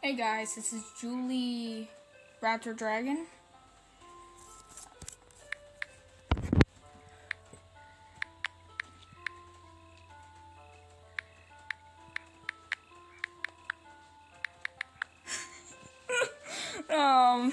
Hey guys, this is Julie Raptor Dragon. um,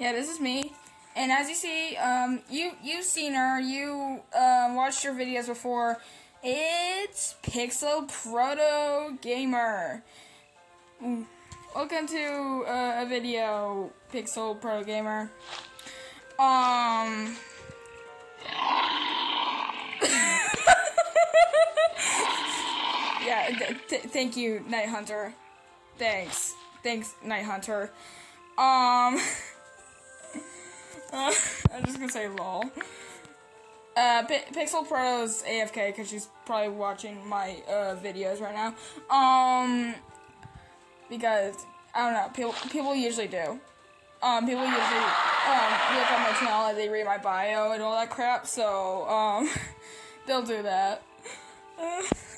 yeah, this is me. And as you see, um, you you've seen her. You um, watched her videos before. It's Pixel Proto Gamer. Mm. Welcome to uh, a video, Pixel Pro Gamer. Um. yeah, th th thank you, Night Hunter. Thanks. Thanks, Night Hunter. Um. Uh, I'm just gonna say lol. Uh, P Pixel Pro's AFK because she's probably watching my uh, videos right now. Um, because I don't know, people people usually do. Um, people usually um look on my channel and they read my bio and all that crap. So um, they'll do that.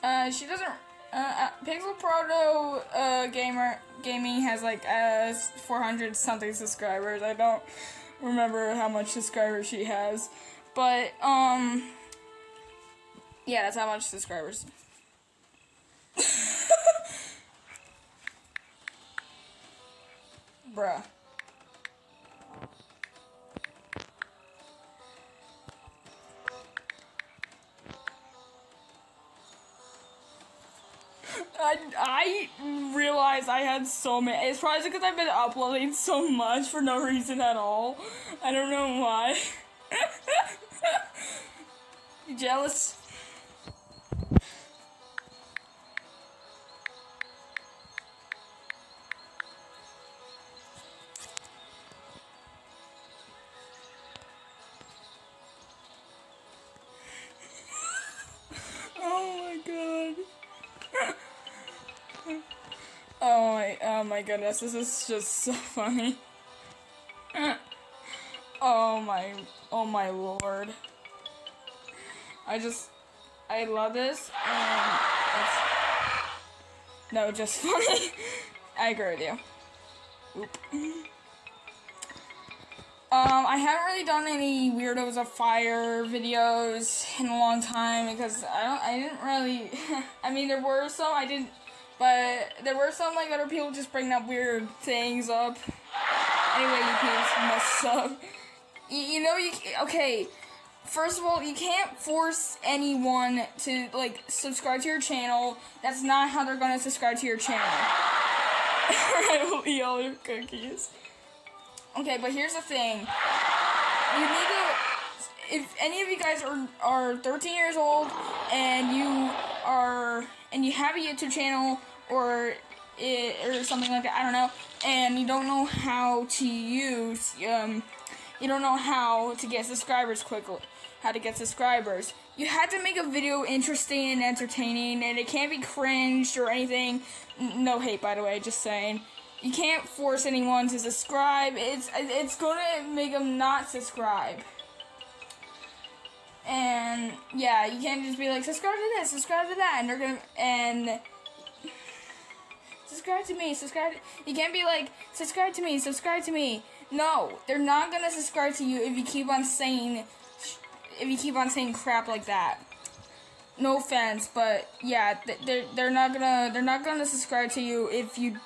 Uh, she doesn't. Uh, uh, Pixel Proto uh, gamer gaming has like uh 400 something subscribers. I don't remember how much subscribers she has, but um, yeah, that's how much subscribers. Bruh. I, I realized I had so many. It's probably because I've been uploading so much for no reason at all. I don't know why. you jealous? Oh my, oh my goodness, this is just so funny. oh my, oh my lord. I just, I love this, and it's, no, just funny. I agree with you. Oop. Um, I haven't really done any Weirdos of Fire videos in a long time because I don't, I didn't really, I mean, there were some, I didn't, but there were some like other people just bringing up weird things up. Anyway, you can't mess up. You, you know you okay. First of all, you can't force anyone to like subscribe to your channel. That's not how they're gonna subscribe to your channel. I will eat all your cookies. Okay, but here's the thing. You need to if any of you guys are are 13 years old and you are and you have a YouTube channel or it, or something like that, I don't know, and you don't know how to use um you don't know how to get subscribers quickly, how to get subscribers. You have to make a video interesting and entertaining, and it can't be cringed or anything. No hate, by the way, just saying. You can't force anyone to subscribe. It's it's gonna make them not subscribe. And yeah, you can't just be like subscribe to this, subscribe to that, and they're gonna and subscribe to me, subscribe. To, you can't be like subscribe to me, subscribe to me. No, they're not gonna subscribe to you if you keep on saying if you keep on saying crap like that. No offense, but yeah, they're they're not gonna they're not gonna subscribe to you if you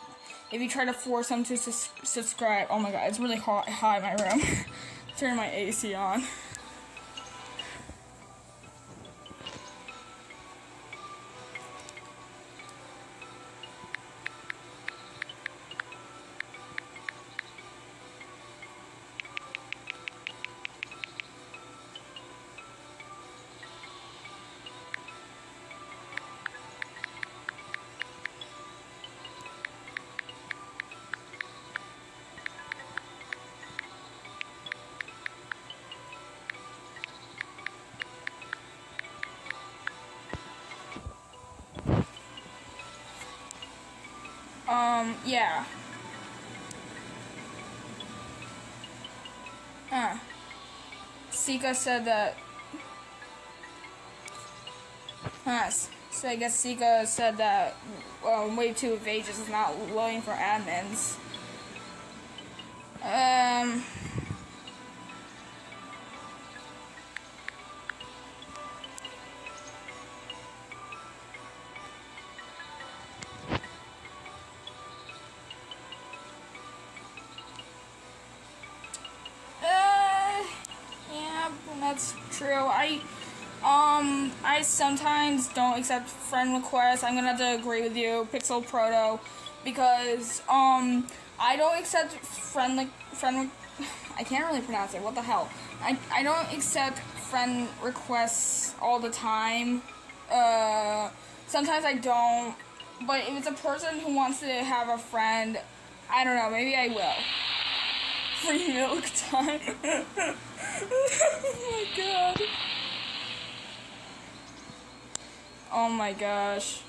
if you try to force them to sus subscribe. Oh my god, it's really hot hot in my room. Turn my AC on. Yeah. Sika said that. Huh. So I guess Sika said that Wave 2 of Ages is not loading for admins. Um... sometimes don't accept friend requests. I'm gonna have to agree with you, Pixel Proto, because, um, I don't accept friend, like, friend, I can't really pronounce it, what the hell. I, I don't accept friend requests all the time. Uh, sometimes I don't, but if it's a person who wants to have a friend, I don't know, maybe I will free milk time. oh my god. Oh my gosh.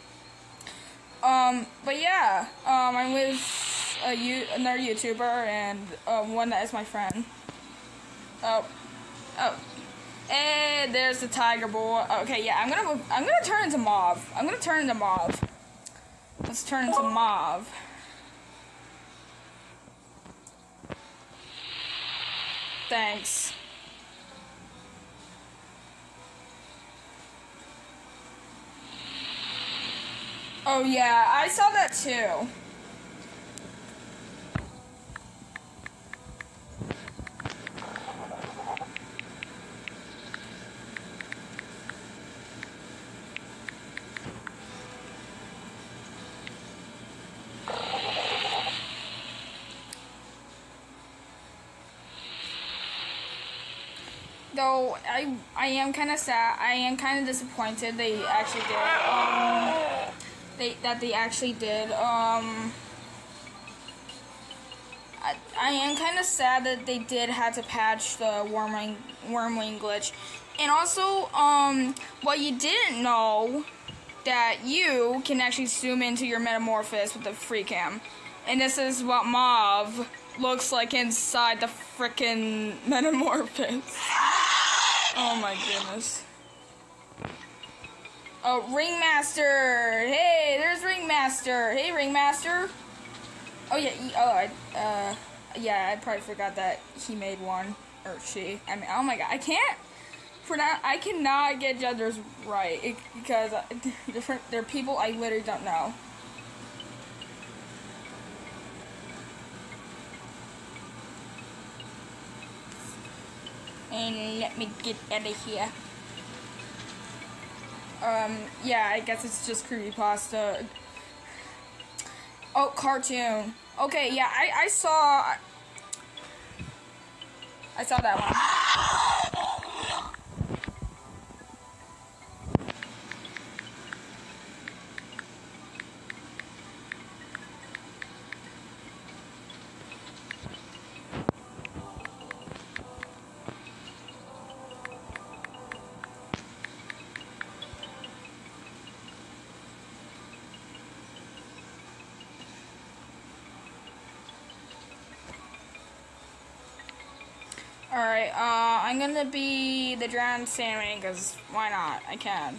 Um, but yeah, um, I'm with a U another YouTuber and um, one that is my friend. Oh, oh, and there's the tiger boy. Okay, yeah, I'm gonna move. I'm gonna turn into Mauve. I'm gonna turn into Mauve. Let's turn into Mauve. Thanks. Oh yeah, I saw that too. Though I I am kind of sad. I am kind of disappointed they actually did. Um, they that they actually did. Um, I, I am kind of sad that they did have to patch the wormwing wormwing glitch, and also um what you didn't know that you can actually zoom into your metamorphosis with the free cam, and this is what Mauve looks like inside the frickin' metamorphosis. Oh my goodness. Oh, Ringmaster! Hey, there's Ringmaster! Hey, Ringmaster! Oh yeah, oh, I, uh, yeah, I probably forgot that he made one. Or she. I mean, oh my god, I can't pronounce, I cannot get genders right, because different, they're people I literally don't know. and let me get out of here. Um, yeah, I guess it's just creepypasta. Oh, cartoon. Okay, yeah, I, I saw... I saw that one. Alright, uh, I'm gonna be the drowned salmon, because why not? I can.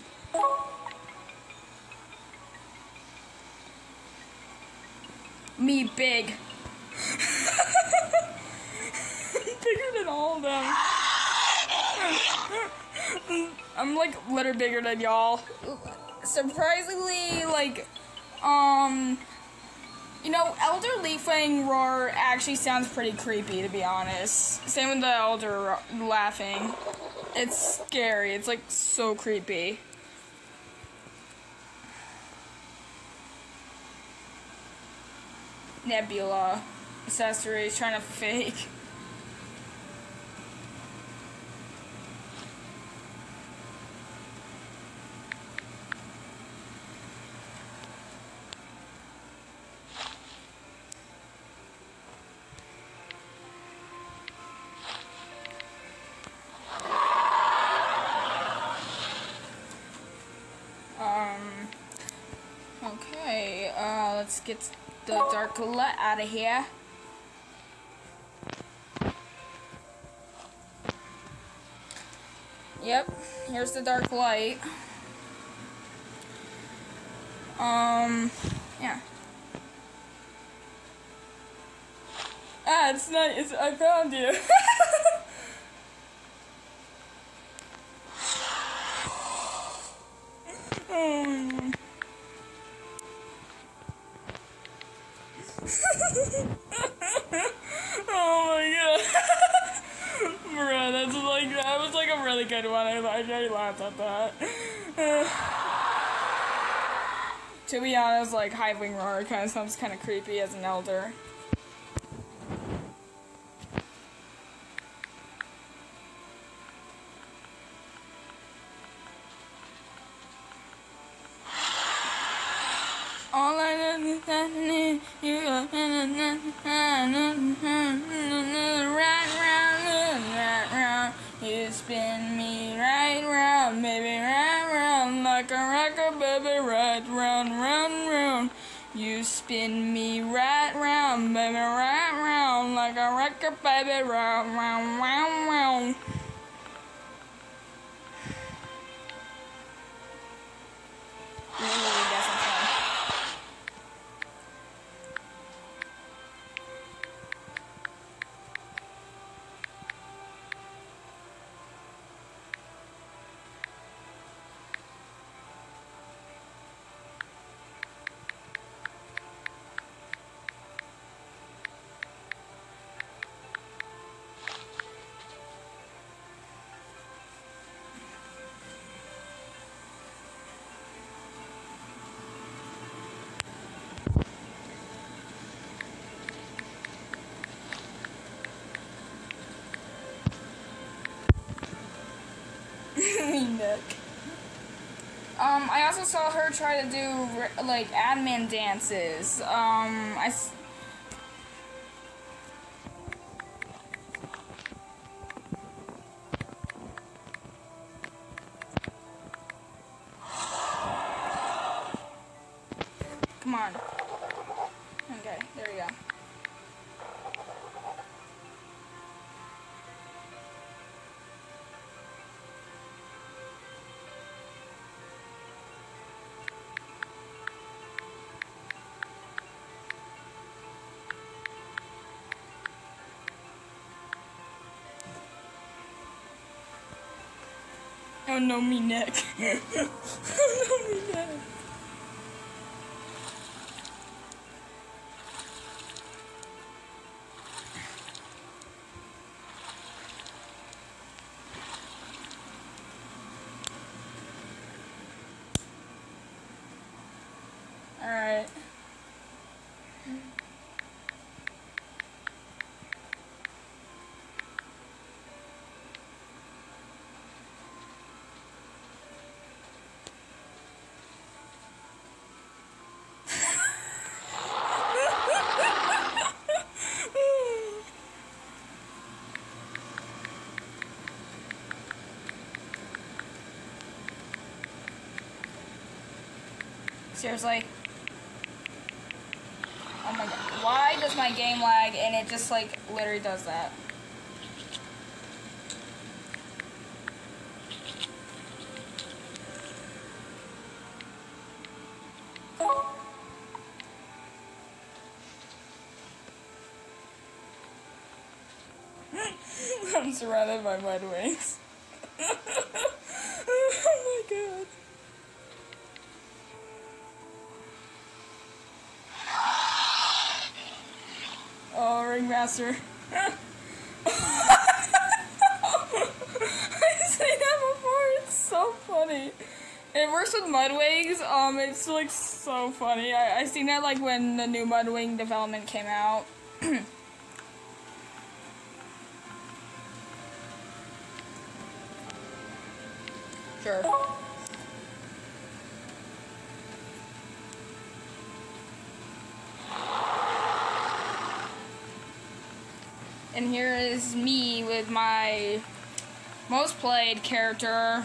Me big. bigger than all of them. I'm like literally bigger than y'all. Surprisingly, like, um, you know, Elder LeafWing roar actually sounds pretty creepy, to be honest. Same with the Elder laughing. It's scary. It's like so creepy. Nebula accessories trying to fake. Let's get the Darkula out of here. Yep. Here's the dark light. Um, yeah. Ah, it's not. It's, I found you. like, Hive-Wing Roar kind of sounds kind of creepy as an elder. You spin me right round, baby, right round, like a record, baby, round, round, round, round. Um, I also saw her try to do like admin dances. Um, I. Oh no, me neck. oh no, me neck. Alright. Seriously? Oh my god. Why does my game lag and it just like literally does that? I'm surrounded by mud wings. oh my god. Ringmaster. I've seen that before. It's so funny. It works with Mudwings. Um, it's like so funny. I I seen that like when the new Mudwing development came out. sure. here is me with my most played character,